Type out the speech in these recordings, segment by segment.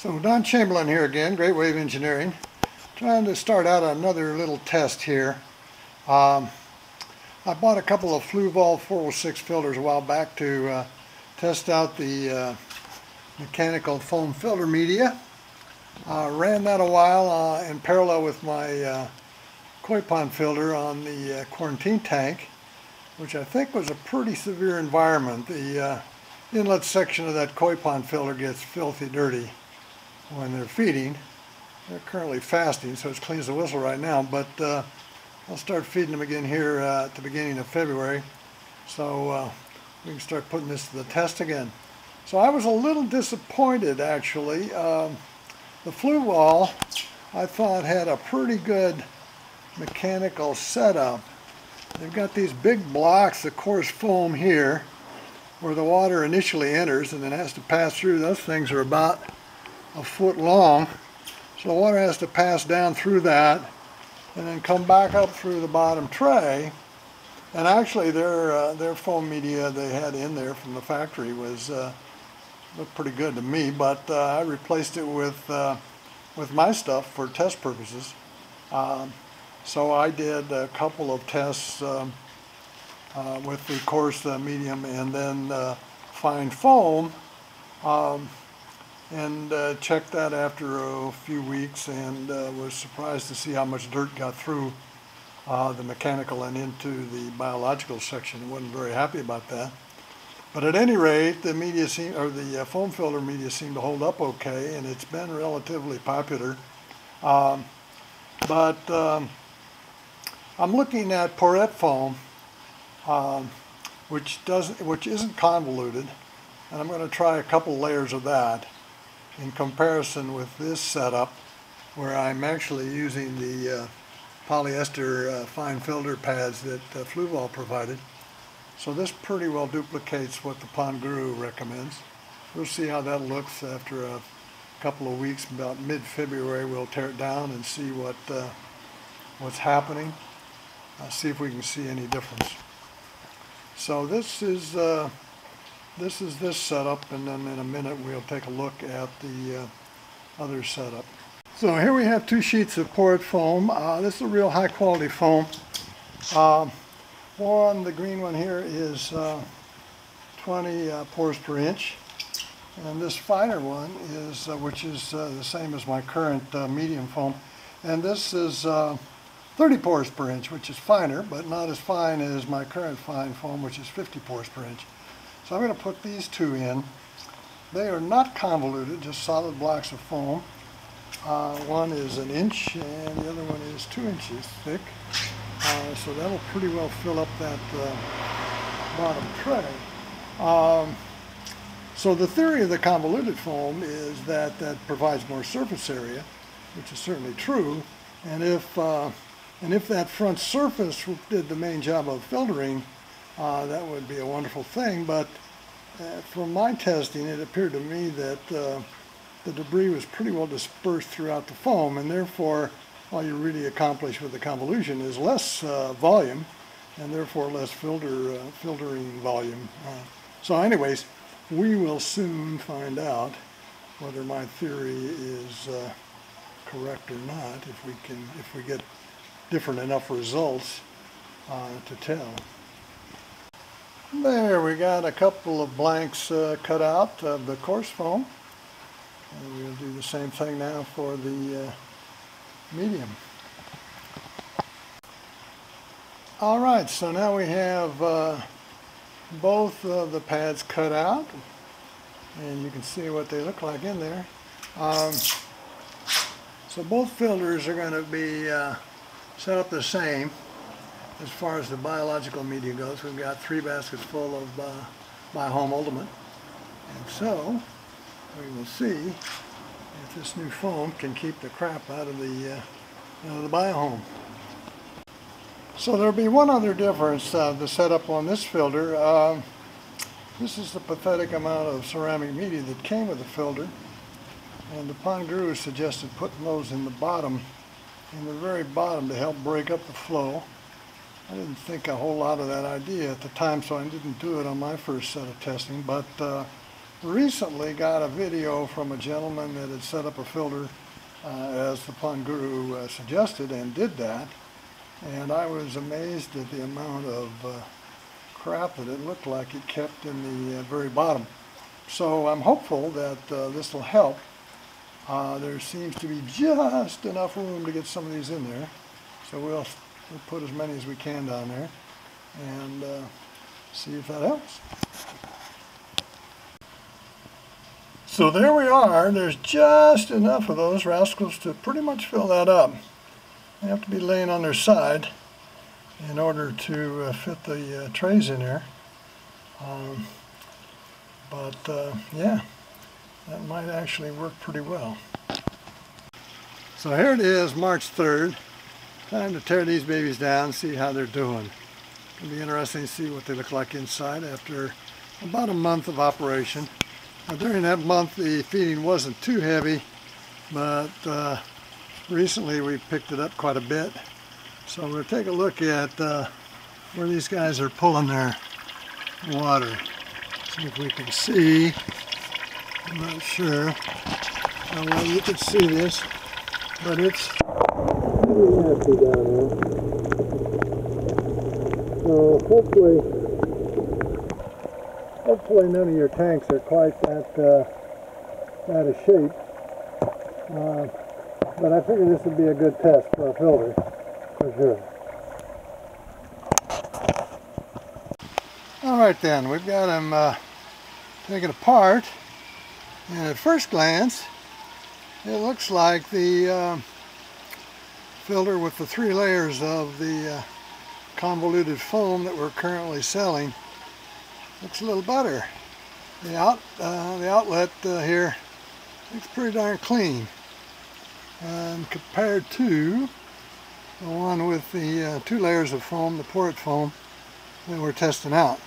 So Don Chamberlain here again, Great Wave Engineering. Trying to start out another little test here. Um, I bought a couple of Fluval 406 filters a while back to uh, test out the uh, mechanical foam filter media. Uh, ran that a while uh, in parallel with my uh, koi pond filter on the uh, quarantine tank, which I think was a pretty severe environment. The uh, inlet section of that koi pond filter gets filthy dirty when they're feeding. They're currently fasting, so it's clean as a whistle right now, but uh, I'll start feeding them again here uh, at the beginning of February. So uh, we can start putting this to the test again. So I was a little disappointed actually. Um, the Fluval I thought had a pretty good mechanical setup. They've got these big blocks of coarse foam here where the water initially enters and then has to pass through. Those things are about a foot long. So the water has to pass down through that and then come back up through the bottom tray. And actually their, uh, their foam media they had in there from the factory was uh, looked pretty good to me, but uh, I replaced it with, uh, with my stuff for test purposes. Um, so I did a couple of tests um, uh, with the coarse uh, medium and then fine foam. Um, and uh, checked that after a few weeks and uh, was surprised to see how much dirt got through uh, the mechanical and into the biological section. wasn't very happy about that. But at any rate, the media seem, or the uh, foam filter media seemed to hold up okay, and it's been relatively popular. Um, but um, I'm looking at Poret foam, um, which doesn't, which isn't convoluted, and I'm going to try a couple layers of that in comparison with this setup where I'm actually using the uh, polyester uh, fine filter pads that uh, Fluval provided. So this pretty well duplicates what the Pond Guru recommends. We'll see how that looks after a couple of weeks, about mid-February we'll tear it down and see what uh, what's happening, see if we can see any difference. So this is uh, this is this setup, and then in a minute we'll take a look at the uh, other setup. So here we have two sheets of Poret foam. Uh, this is a real high quality foam. Um, one, the green one here is uh, 20 uh, pores per inch. And this finer one is, uh, which is uh, the same as my current uh, medium foam. And this is uh, 30 pores per inch, which is finer, but not as fine as my current fine foam, which is 50 pores per inch. So I'm going to put these two in. They are not convoluted, just solid blocks of foam. Uh, one is an inch and the other one is two inches thick. Uh, so that'll pretty well fill up that uh, bottom tray. Um, so the theory of the convoluted foam is that that provides more surface area, which is certainly true. And if, uh, and if that front surface did the main job of filtering, uh, that would be a wonderful thing. But uh, from my testing, it appeared to me that uh, the debris was pretty well dispersed throughout the foam, and therefore, all you really accomplish with the convolution is less uh, volume, and therefore less filter uh, filtering volume. Uh, so, anyways, we will soon find out whether my theory is correct or not. If we can, if we get different enough results to tell. There, we got a couple of blanks uh, cut out of the coarse foam. And we'll do the same thing now for the uh, medium. All right, so now we have uh, both of the pads cut out. And you can see what they look like in there. Um, so both filters are going to be uh, set up the same as far as the biological media goes, we've got three baskets full of uh, home Ultimate. And so, we will see if this new foam can keep the crap out of the, uh, out of the. So there'll be one other difference, uh, the setup on this filter. Uh, this is the pathetic amount of ceramic media that came with the filter. And the Pond Guru suggested putting those in the bottom, in the very bottom to help break up the flow. I didn't think a whole lot of that idea at the time, so I didn't do it on my first set of testing. But uh, recently got a video from a gentleman that had set up a filter uh, as the Pond Guru uh, suggested and did that. And I was amazed at the amount of uh, crap that it looked like it kept in the uh, very bottom. So I'm hopeful that uh, this will help. There seems to be just enough room to get some of these in there. So we'll, we'll put as many as we can down there and uh, see if that helps. So there we are. There's just enough of those rascals to pretty much fill that up. They have to be laying on their side in order to uh, fit the uh, trays in there. Um, but uh, yeah, that might actually work pretty well. So here it is, March 3rd. Time to tear these babies down, see how they're doing. It'll be interesting to see what they look like inside after about a month of operation. Now, during that month the feeding wasn't too heavy, but uh, recently we picked it up quite a bit. So we'll take a look at uh, where these guys are pulling their water. See if we can see. I'm not sure how well you can see this, but it's pretty nasty down here. So hopefully, hopefully none of your tanks are quite that uh, out of shape. Uh, but I figure this would be a good test for a filter, for sure. All right then, we've got them uh, taken apart. And at first glance, it looks like the uh, filter with the three layers of the uh, convoluted foam that we're currently selling looks a little better. The, out, uh, the outlet uh, here looks pretty darn clean and compared to the one with the uh, two layers of foam, the Poret foam that we're testing out.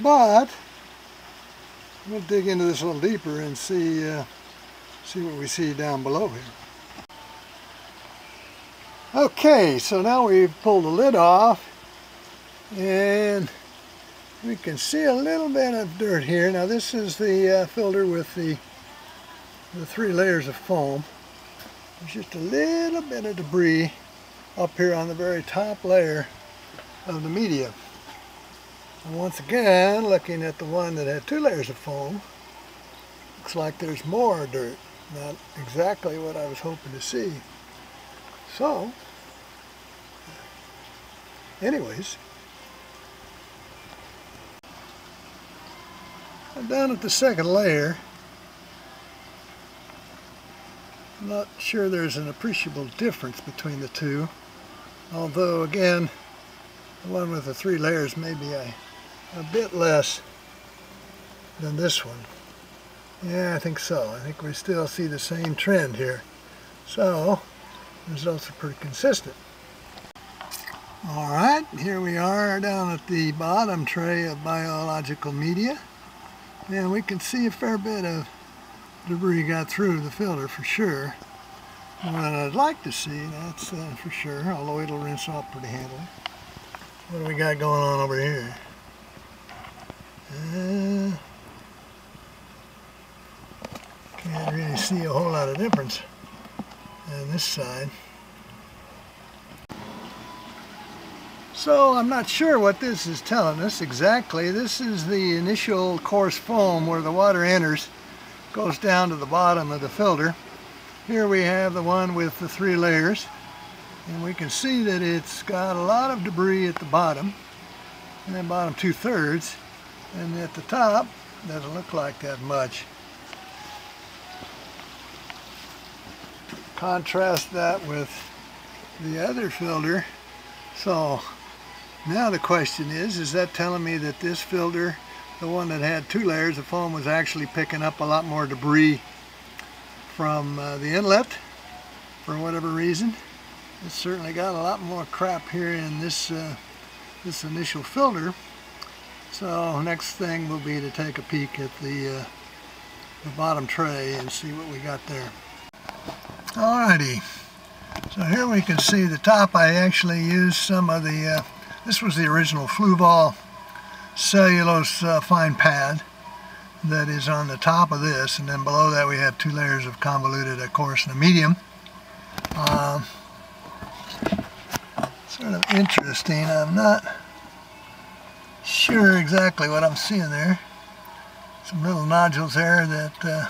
But we'll dig into this a little deeper and see uh, see what we see down below here. Okay, so now we've pulled the lid off and we can see a little bit of dirt here. Now this is the uh, filter with the the three layers of foam. There's just a little bit of debris up here on the very top layer of the media. And once again, looking at the one that had two layers of foam, looks like there's more dirt. Not exactly what I was hoping to see. So, anyways, I'm down at the second layer I'm not sure there's an appreciable difference between the two, although again, the one with the three layers may be a, a bit less than this one. Yeah, I think so. I think we still see the same trend here. So, results are pretty consistent. Alright, here we are down at the bottom tray of biological media. And we can see a fair bit of debris got through the filter for sure. What I'd like to see, that's uh, for sure, although it'll rinse off pretty handily. What do we got going on over here? Uh, can't really see a whole lot of difference on this side. So I'm not sure what this is telling us exactly. This is the initial coarse foam where the water enters goes down to the bottom of the filter. Here we have the one with the three layers and we can see that it's got a lot of debris at the bottom and then bottom two-thirds and at the top doesn't look like that much. Contrast that with the other filter so now the question is is that telling me that this filter the one that had two layers of foam was actually picking up a lot more debris from uh, the inlet for whatever reason. It's certainly got a lot more crap here in this uh, this initial filter. So next thing will be to take a peek at the, uh, the bottom tray and see what we got there. Alrighty, so here we can see the top I actually used some of the, uh, this was the original Fluval cellulose uh, fine pad. that is on the top of this and then below that we have two layers of convoluted of coarse and a medium. Um, sort of interesting. I'm not sure exactly what I'm seeing there. Some little nodules there that uh,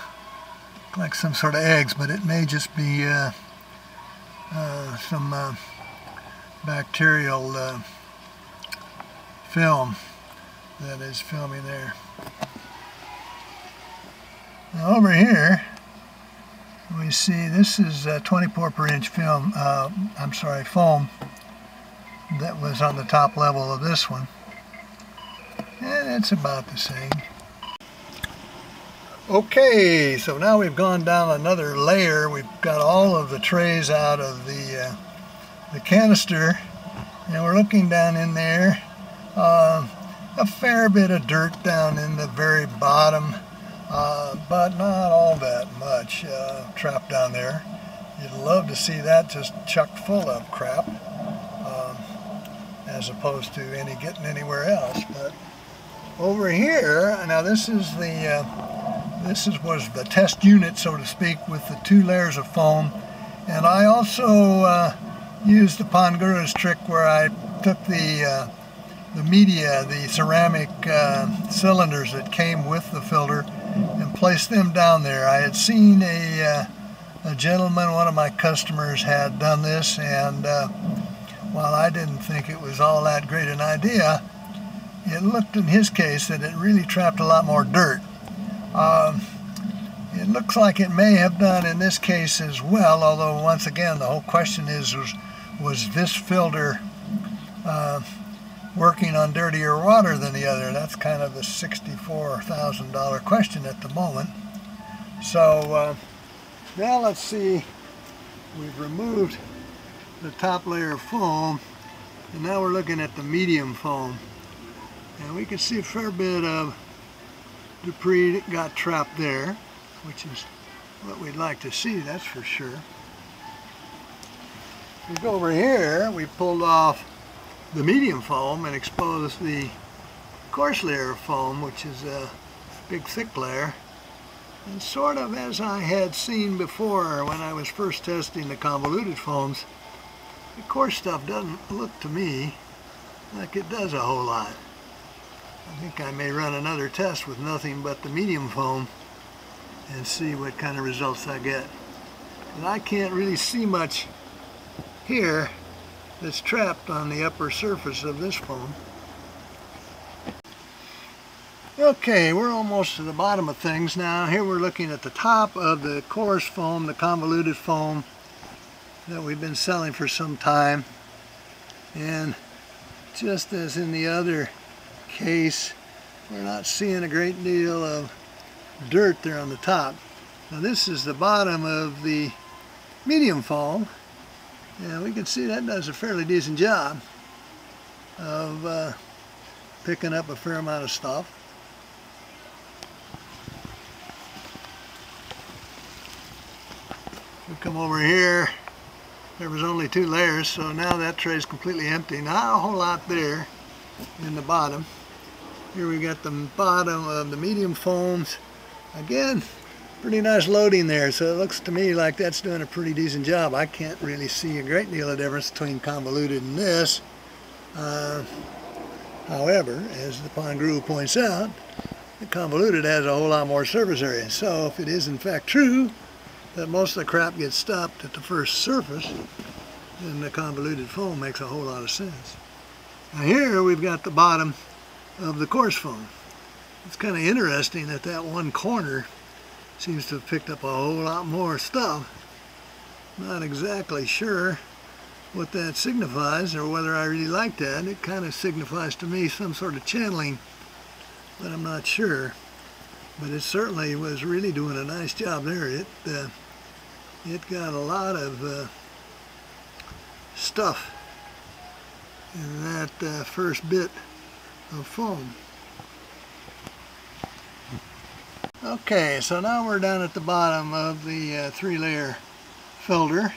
like some sort of eggs, but it may just be uh, uh, some uh, bacterial uh, film that is filming there. Now over here, we see this is a 24 per inch film, uh, I'm sorry, foam that was on the top level of this one. And it's about the same. Okay, so now we've gone down another layer. We've got all of the trays out of the, uh, the canister and we're looking down in there. Uh, a fair bit of dirt down in the very bottom, uh, but not all that much uh, trapped down there. You'd love to see that just chucked full of crap um, as opposed to any getting anywhere else. But over here, now this is the uh, this is was the test unit, so to speak, with the two layers of foam, and I also uh, used the Pond Guru's trick where I took the uh, the media, the ceramic uh, cylinders that came with the filter, and placed them down there. I had seen a, uh, a gentleman, one of my customers, had done this, and uh, while I didn't think it was all that great an idea, it looked in his case that it really trapped a lot more dirt. Um, it looks like it may have done in this case as well, although once again the whole question is was, was this filter uh, working on dirtier water than the other? That's kind of the $64,000 question at the moment. So uh, now let's see, we've removed the top layer of foam and now we're looking at the medium foam and we can see a fair bit of that got trapped there which is what we'd like to see that's for sure. We go over here we pulled off the medium foam and exposed the coarse layer of foam which is a big thick layer and sort of as I had seen before when I was first testing the convoluted foams the coarse stuff doesn't look to me like it does a whole lot. I think I may run another test with nothing but the medium foam and see what kind of results I get. And I can't really see much here that's trapped on the upper surface of this foam. Okay, we're almost to the bottom of things now. Here we're looking at the top of the coarse foam, the convoluted foam that we've been selling for some time. And just as in the other case, we're not seeing a great deal of dirt there on the top. Now this is the bottom of the medium foam. And we can see that does a fairly decent job of uh, picking up a fair amount of stuff. We come over here there was only two layers so now that tray is completely empty not a whole lot there in the bottom. Here we got the bottom of the medium foams. Again pretty nice loading there so it looks to me like that's doing a pretty decent job. I can't really see a great deal of difference between convoluted and this. Uh, however as the Pond Guru points out the convoluted has a whole lot more surface area. So if it is in fact true that most of the crap gets stopped at the first surface, then the convoluted foam makes a whole lot of sense. Now here we've got the bottom of the coarse foam. It's kind of interesting that that one corner seems to have picked up a whole lot more stuff. Not exactly sure what that signifies or whether I really like that. It kind of signifies to me some sort of channeling, but I'm not sure. But it certainly was really doing a nice job there. It uh, it got a lot of uh, stuff in that uh, first bit of foam. Okay, so now we're down at the bottom of the uh, three-layer filter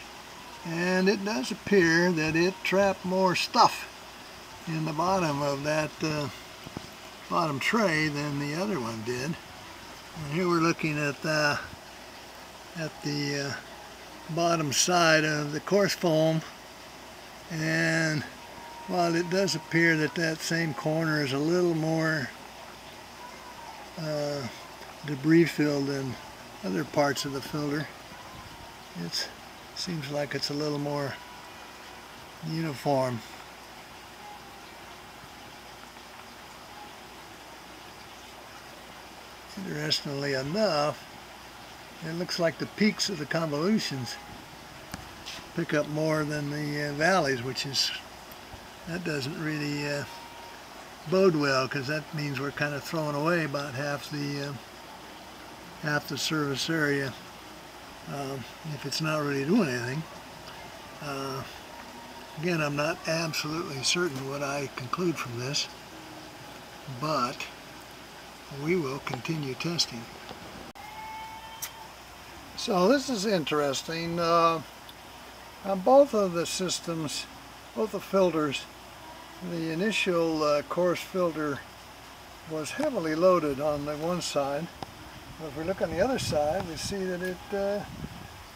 and it does appear that it trapped more stuff in the bottom of that uh, bottom tray than the other one did. And here we're looking at the, at the uh, bottom side of the coarse foam and while it does appear that that same corner is a little more uh, debris filled than other parts of the filter. It seems like it's a little more uniform. Interestingly enough, it looks like the peaks of the convolutions pick up more than the uh, valleys, which is, that doesn't really uh, bode well because that means we're kind of throwing away about half the uh, half the surface area um, if it's not really doing anything. Uh, again, I'm not absolutely certain what I conclude from this, but we will continue testing. So this is interesting. Uh, on both of the systems, both the filters, the initial uh, coarse filter was heavily loaded on the one side. But if we look on the other side, we see that it uh,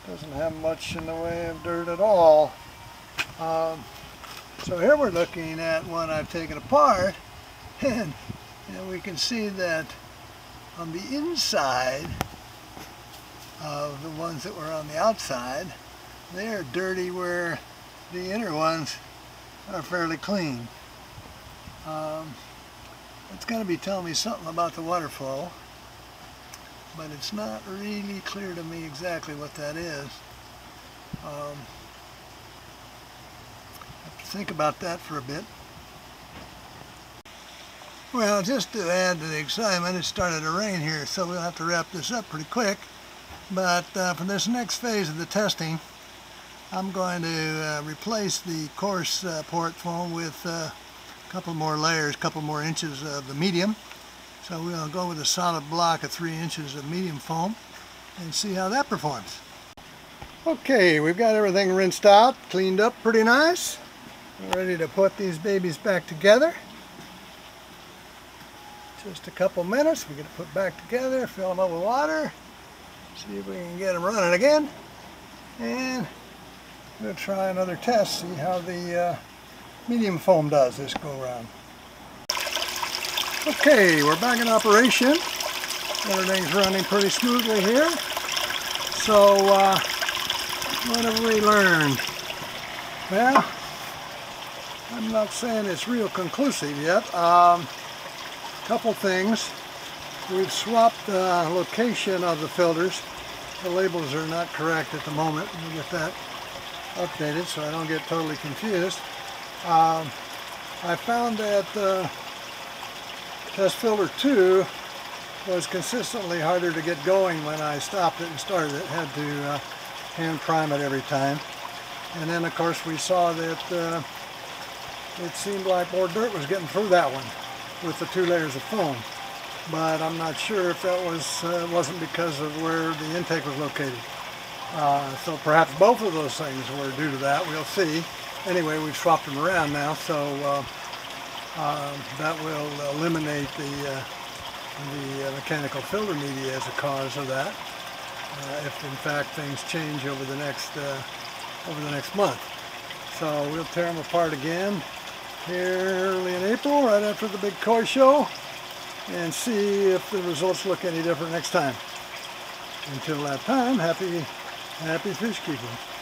doesn't have much in the way of dirt at all. Um, so here we're looking at one I've taken apart and and we can see that on the inside of the ones that were on the outside, they are dirty where the inner ones are fairly clean. Um, it's going to be telling me something about the water flow, but it's not really clear to me exactly what that is. Um, have to think about that for a bit. Well, just to add to the excitement, it started to rain here, so we'll have to wrap this up pretty quick. But uh, for this next phase of the testing, I'm going to uh, replace the coarse uh, Poret foam with uh, a couple more layers, a couple more inches of the medium. So we'll go with a solid block of three inches of medium foam and see how that performs. Okay, we've got everything rinsed out, cleaned up pretty nice. We're ready to put these babies back together just a couple minutes. We're going to put back together, fill them up with water, see if we can get them running again. And we'll try another test, see how the uh, medium foam does this go around. Okay, we're back in operation. Everything's running pretty smoothly here. So, uh, what have we learned? Well, I'm not saying it's real conclusive yet. Um, couple things. We've swapped the location of the filters. The labels are not correct at the moment. We'll get that updated so I don't get totally confused. Um, I found that uh, test filter 2 was consistently harder to get going when I stopped it and started it. Had to uh, hand prime it every time. And then of course we saw that uh, it seemed like more dirt was getting through that one with the two layers of foam. But I'm not sure if that was uh, wasn't because of where the intake was located. Uh, so perhaps both of those things were due to that. We'll see. Anyway, we've swapped them around now, so uh, uh that will eliminate the uh, the uh, mechanical filter media as a cause of that. if in fact things change over the next over the next month. So we'll tear them apart again here early in April, right after the big koi show, and see if the results look any different next time. Until that time, happy, happy fish keeping.